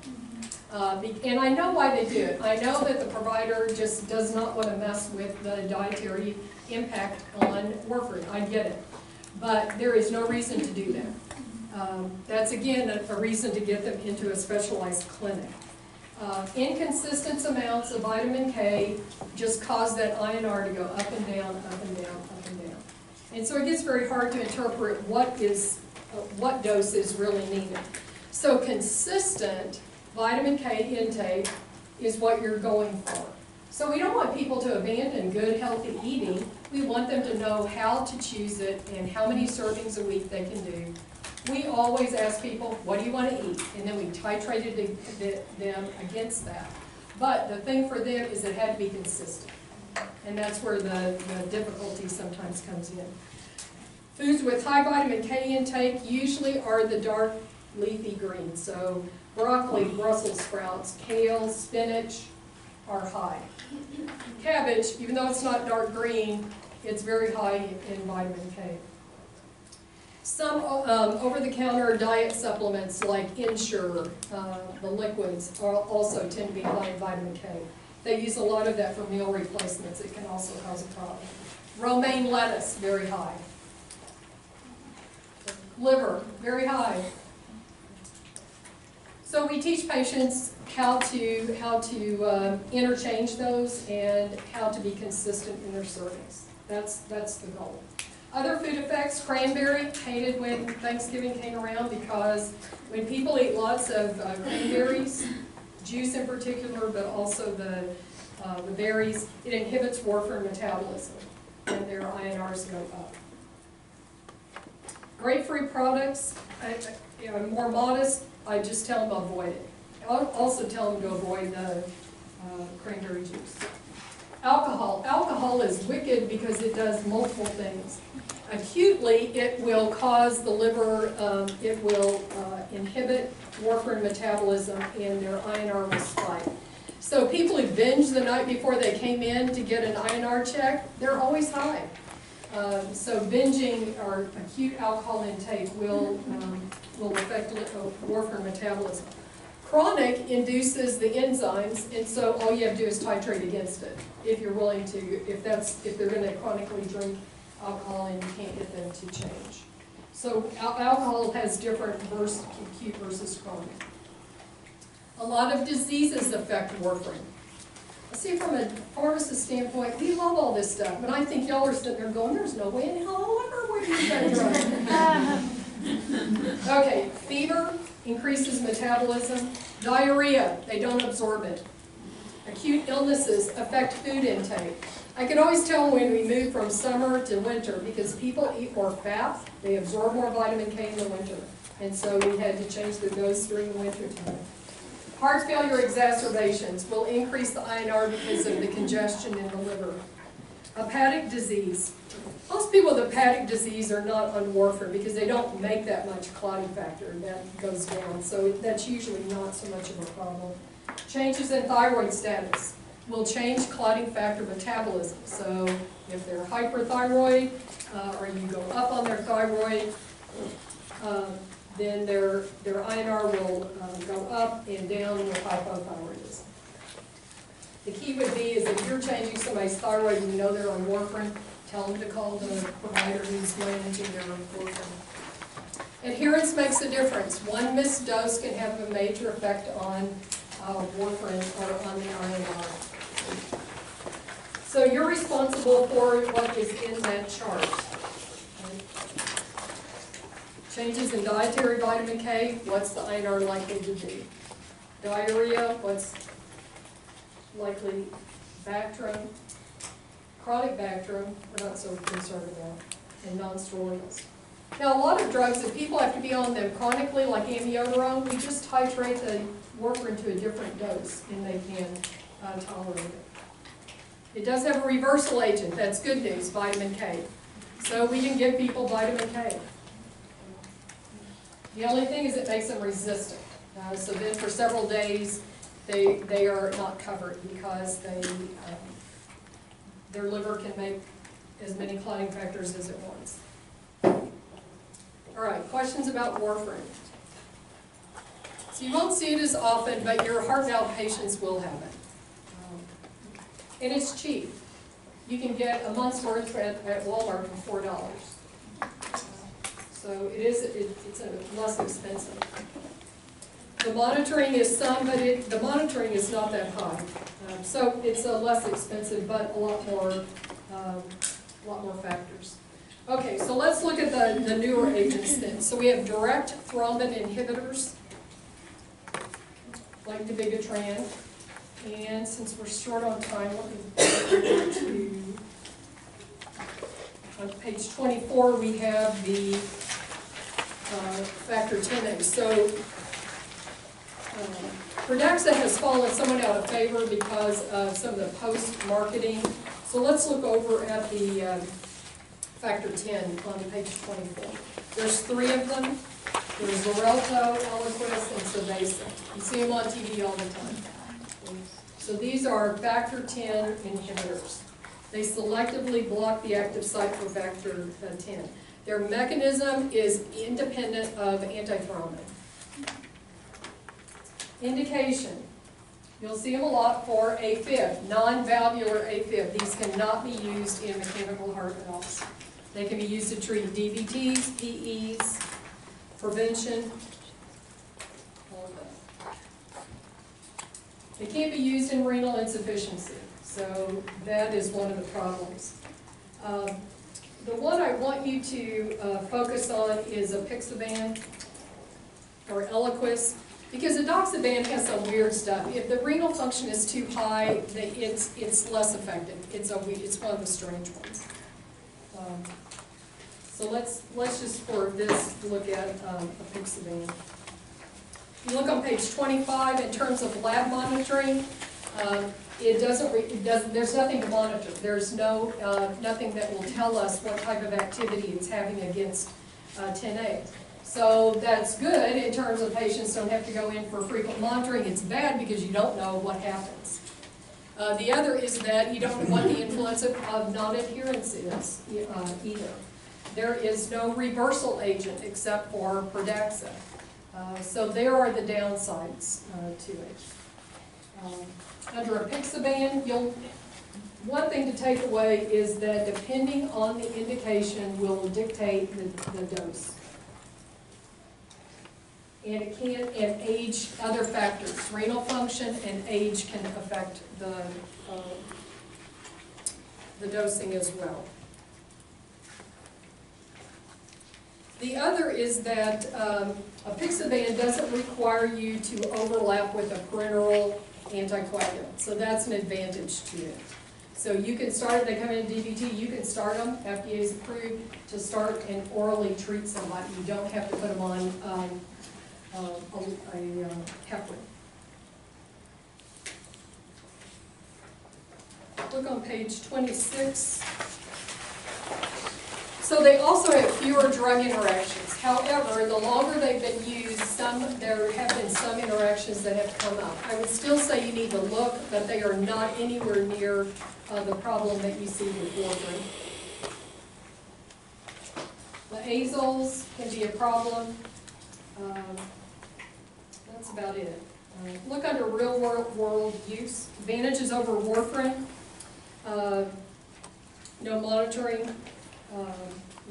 Uh, and I know why they do it. I know that the provider just does not want to mess with the dietary impact on warfarin. I get it. But there is no reason to do that. Um, that's again, a, a reason to get them into a specialized clinic. Uh, inconsistent amounts of vitamin K just cause that INR to go up and down, up and down, up and down. And so it gets very hard to interpret what is, uh, what dose is really needed. So consistent vitamin K intake is what you're going for. So we don't want people to abandon good, healthy eating. We want them to know how to choose it and how many servings a week they can do. We always ask people, what do you want to eat? And then we titrated the- the- them against that. But the thing for them is it had to be consistent. And that's where the, the difficulty sometimes comes in. Foods with high vitamin K intake usually are the dark leafy greens. So broccoli, Brussels sprouts, kale, spinach are high. Cabbage, even though it's not dark green, it's very high in vitamin K. Some um, over-the-counter diet supplements like Ensure, uh, the liquids, also tend to be high in vitamin K. They use a lot of that for meal replacements. It can also cause a problem. Romaine lettuce, very high. Liver, very high. So we teach patients how to, how to um, interchange those and how to be consistent in their servings. That's, that's the goal. Other food effects, cranberry, hated when Thanksgiving came around because when people eat lots of uh, cranberries, juice in particular, but also the, uh, the berries, it inhibits warfarin metabolism and their INRs go up. Grapefruit products, I- I- you know, more modest, I just tell them avoid it. I'll also tell them to avoid the uh, cranberry juice. Alcohol, alcohol is wicked because it does multiple things. Acutely, it will cause the liver, um, it will uh, inhibit warfarin metabolism and their INR will spike. So people who binge the night before they came in to get an INR check, they're always high. Um, So binging or acute alcohol intake will, um, will affect uh, warfarin metabolism. Chronic induces the enzymes, and so all you have to do is titrate against it, if you're willing to, if that's, if they're gonna chronically drink alcohol and you can't get them to change. So al- alcohol has different versus acute versus chronic. A lot of diseases affect warfarin. See, from a pharmacist standpoint, we love all this stuff, but I think y'all are sitting there going, there's no way in hell I'll ever use that drug. Okay, fever increases metabolism, diarrhea, they don't absorb it. Acute illnesses affect food intake. I can always tell when we move from summer to winter, because people eat more fat, they absorb more vitamin K in the winter. And so we had to change the dose during the winter time. Heart failure exacerbations will increase the INR because of the congestion in the liver. Hepatic disease. Most people with hepatic disease are not on warfarin because they don't make that much clotting factor, and that goes down. So that's usually not so much of a problem. Changes in thyroid status will change clotting factor metabolism. So if they're hyperthyroid, uh, or you go up on their thyroid, uh, then their, their INR will um, go up and down with hypothyroidism. The key would be is if you're changing somebody's thyroid and you know they're on warfarin, tell them to call the provider who's managing their warfarin. Adherence makes a difference. One missed dose can have a major effect on uh, warfarin or on the INR. So you're responsible for what is in that chart. Changes in dietary vitamin K, what's the INR likely to be? Diarrhea, what's likely Bactrim? Chronic Bactrim, we're not so concerned about, and non-steroidals. Now, a lot of drugs, if people have to be on them chronically, like amiodarone, we just titrate the warfarin to a different dose, and they can uh, tolerate it. It does have a reversal agent, that's good news, vitamin K. So we can give people vitamin K. The only thing is it makes them resistant. Uh, so then for several days, they, they are not covered because they, um, their liver can make as many clotting factors as it wants. All right, questions about warfarin? So you won't see it as often, but your heart valve patients will have it. Um, And it's cheap. You can get a month's worth at, at Walmart for four dollars. So it is, it, it's less expensive. The monitoring is some, but it, the monitoring is not that high. Um, So it's a less expensive, but a lot more, um, a lot more factors. Okay, so let's look at the, the newer agents then. So we have direct thrombin inhibitors, like dabigatran. And since we're short on time, let me go to, on page twenty-four, we have the uh, factor ten A. So um, has fallen somewhat out of favor because of some of the post-marketing. So let's look over at the um, factor ten on page twenty-four. There's three of them. There's Xarelto, Eliquis, and Savaysa. You see them on TV all the time. So these are factor ten inhibitors. They selectively block the active site for factor uh, ten. Their mechanism is independent of antithrombin. Indication, you'll see them a lot for AFib, non-valvular AFib. These cannot be used in mechanical heart valves. They can be used to treat DVTs, PEs, prevention. They can't be used in renal insufficiency, so that is one of the problems. Um, The one I want you to uh, focus on is apixaban or Eliquis, because edoxaban has some weird stuff. If the renal function is too high, the- it's, it's less effective. It's a, it's one of the strange ones. Um, So let's, let's just for this, look at um, apixaban. If you look on page twenty-five, in terms of lab monitoring, um, it doesn't, it doesn't, there's nothing to monitor. There's no, uh, nothing that will tell us what type of activity it's having against uh, ten A. So that's good in terms of patients don't have to go in for frequent monitoring. It's bad because you don't know what happens. Uh, The other is that you don't know what the influence of, of non-adherence is uh, either. There is no reversal agent except for Pradaxa. Uh, So there are the downsides uh, to it. Um, Under apixaban, you'll, one thing to take away is that depending on the indication will dictate the, the dose. And it can, and age, other factors, renal function and age can affect the, um, the dosing as well. The other is that um, apixaban doesn't require you to overlap with a parenteral anticoagulant, so that's an advantage to it. So you can start, they come in DVT, you can start them, FDA is approved to start and orally treat somebody. You don't have to put them on um, uh, a a, uh. Look on page twenty-six. So they also have fewer drug interactions. However, the longer they've been used, some, there have been some interactions that have come up. I would still say you need to look, but they are not anywhere near uh, the problem that you see with warfarin. The azoles can be a problem. Um, That's about it. Uh, Look under real world, world use, advantages over warfarin. Uh, No monitoring, um,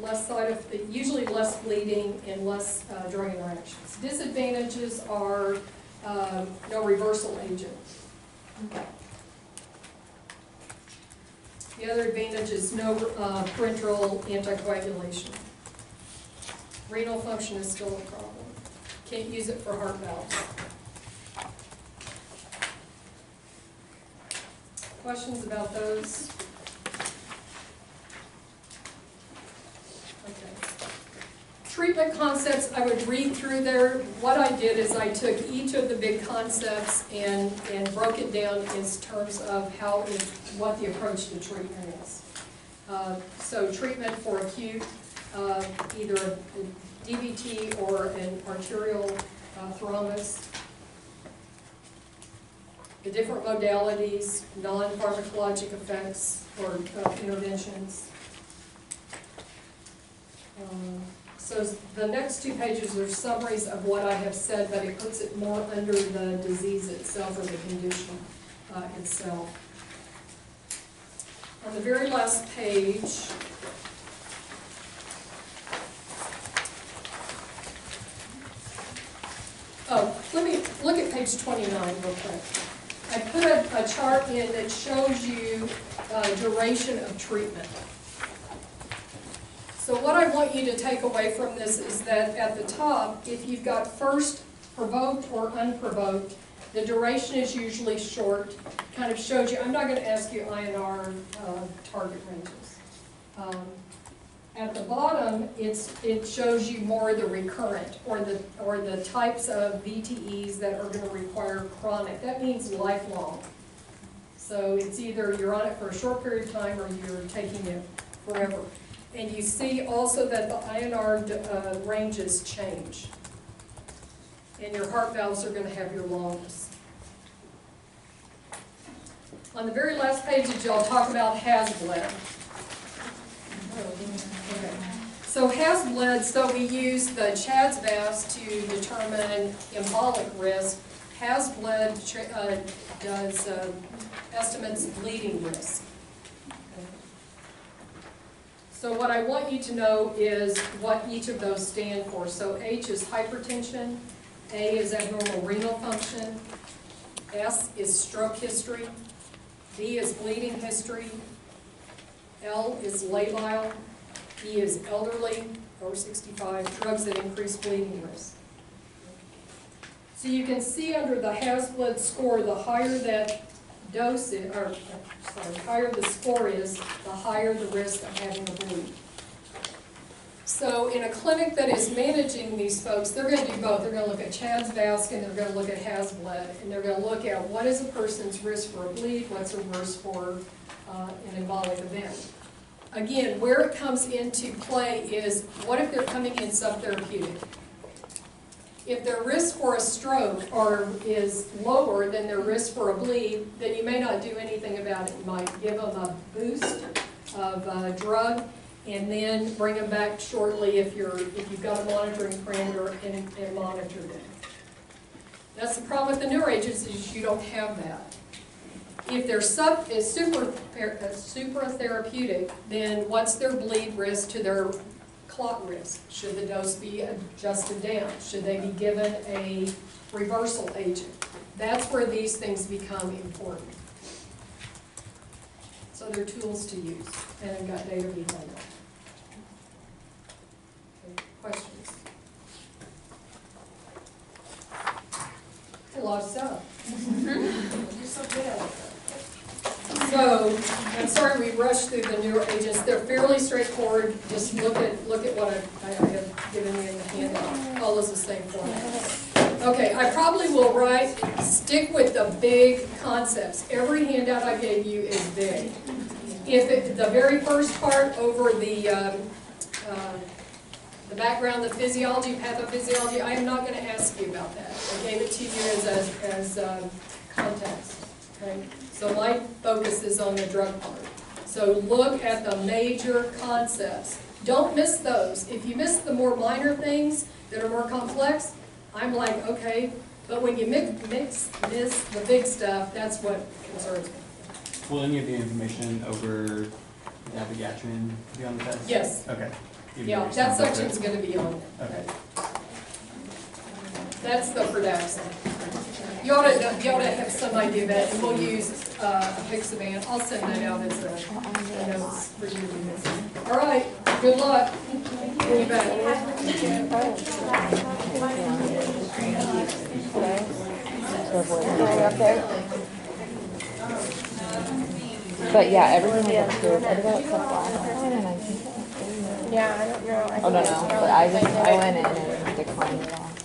less side of, usually less bleeding and less uh, drug interactions. Disadvantages are um, no reversal agent. The other advantage is no uh, parenteral anticoagulation. Renal function is still a problem. Can't use it for heart valves. Questions about those? Okay. Treatment concepts, I would read through there. What I did is I took each of the big concepts and, and broke it down in terms of how, it- what the approach to treatment is. Uh, So treatment for acute, uh, either DVT or an arterial uh, thrombus. The different modalities, non-pharmacologic effects or uh, interventions. Um, So the next two pages are summaries of what I have said, but it puts it more under the disease itself or the condition uh, itself. On the very last page, oh, let me, look at page twenty-nine real quick. I put a, a chart in that shows you uh, duration of treatment. So what I want you to take away from this is that at the top, if you've got first provoked or unprovoked, the duration is usually short, kind of shows you, I'm not gonna ask you INR uh, target ranges. Um, At the bottom, it's, it shows you more the recurrent, or the, or the types of VTEs that are gonna require chronic, that means lifelong. So it's either you're on it for a short period of time, or you're taking it forever. And you see also that the INR uh, ranges change. And your heart valves are gonna have your longs. On the very last page, y'all talk about HAS-BLED. So HAS-BLED, so we use the CHADS VAS to determine embolic risk. HAS-BLED tra- uh, does uh, estimates bleeding risk. So what I want you to know is what each of those stand for. So H is hypertension, A is abnormal renal function, S is stroke history, B is bleeding history, L is labile, E is elderly, over sixty-five, drugs that increase bleeding risk. So you can see under the HAS-BLED score, the higher that dose is, or, sorry, higher the score is, the higher the risk of having a bleed. So in a clinic that is managing these folks, they're gonna do both. They're gonna look at CHADS VASC and they're gonna look at HAS-BLED. And they're gonna look at what is a person's risk for a bleed, what's a risk for uh, an embolic event. Again, where it comes into play is, what if they're coming in subtherapeutic? If their risk for a stroke or is lower than their risk for a bleed, then you may not do anything about it. You might give them a boost of a drug and then bring them back shortly if you're, if you've got a monitoring parameter and, and monitor them. That's the problem with the newer agents is you don't have that. If they're sub, is super, uh, supratherapeutic, then what's their bleed risk to their clot risk? Should the dose be adjusted down? Should they be given a reversal agent? That's where these things become important. So they're tools to use, and I've got data behind them. Questions? A lot of stuff.
You're so good.
So, I'm sorry we rushed through the newer agents, they're fairly straightforward, just look at, look at what I, I have given you in the handout, All is the same format. Okay, I probably will write, stick with the big concepts, every handout I gave you is big. If it, the very first part over the, um, uh, the background, the physiology, pathophysiology, I am not gonna ask you about that. I gave it to you as, a- as, um, context, okay? So my focus is on the drug part. So look at the major concepts. Don't miss those. If you miss the more minor things, that are more complex, I'm like, okay, but when you mix, mix, miss the big stuff, that's what concerns me.
Will any of the information over dabigatran be on the test?
Yes.
Okay. Even
Yeah, that
section
is gonna be on it.
Okay.
That's the production. You ought to, you ought to have some idea of that, and we'll use, uh, Pixaban, I'll send that out as a, a notes for you to use. All right, good luck. Bring it back.
But yeah, everything was approved. What about except last one? And I
Yeah, I don't know. I
Oh, no,
think
no, but I just, I went in and declined it all.